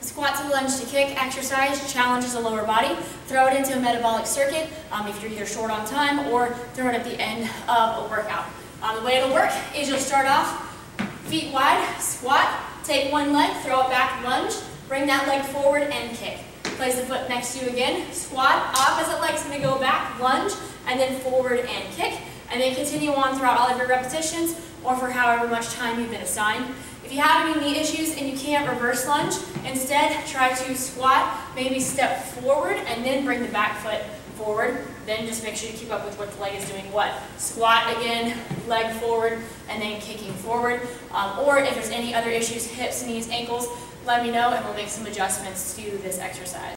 The squat to lunge to kick exercise challenges the lower body. Throw it into a metabolic circuit um, if you're either short on time or throw it at the end of a workout. Um, the way it'll work is you'll start off feet wide, squat, take one leg, throw it back, lunge, bring that leg forward and kick. Place the foot next to you again, squat, opposite leg's gonna go back, lunge, and then forward and kick. And then continue on throughout all of your repetitions or for however much time you've been assigned. If you have any knee issues and can't reverse lunge, instead try to squat, maybe step forward and then bring the back foot forward. Then just make sure you keep up with what the leg is doing what. Squat again, leg forward, and then kicking forward. Um, or if there's any other issues, hips, knees, ankles, let me know and we'll make some adjustments to this exercise.